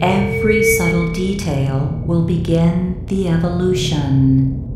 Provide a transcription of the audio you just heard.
Every subtle detail will begin the evolution.